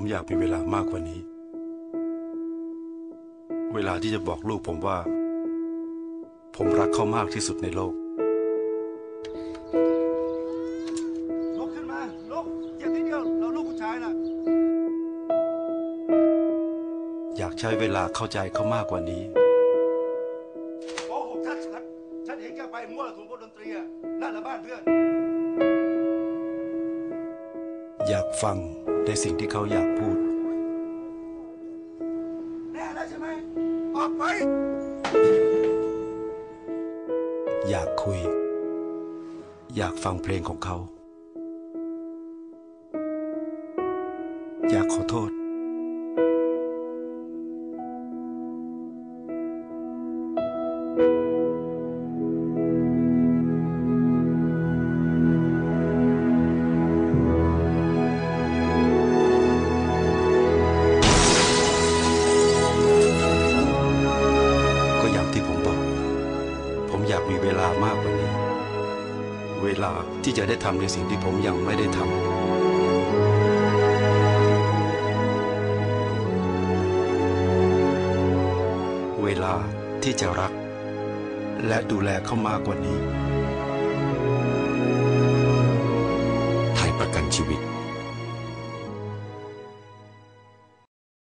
ผมอยากมีเวลามากกว่านี้ เวลาที่จะบอกลูกผมว่า ผมรักเขามากที่สุดในโลกลุกขึ้นมาลุกเหยียบนิดเดียวเราลูกผู้ชายน่ะอยากใช้เวลาเข้าใจเขามากกว่านี้โกหกชัดชัดฉันเห็นแกไปมั่วถุงบนดนตรีอะนั่นแหละบ้านเพื่อน อยากฟัง ในสิ่งที่เขาอยากพูด แน่แล้วใช่ไหมออกไป อยากคุย อยากฟังเพลงของเขา อยากขอโทษ วลามากกว่านี้ เวลาที่จะได้ทำในสิ่งที่ผมยังไม่ได้ทำเวลาที่จะรัก และดูแลเขามากกว่านี้